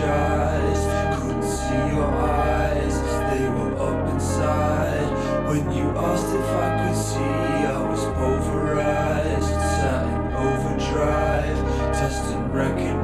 apologized. Couldn't see your eyes, they were up inside. When you asked if I could see, I was pulverized, sat in overdrive, testing record.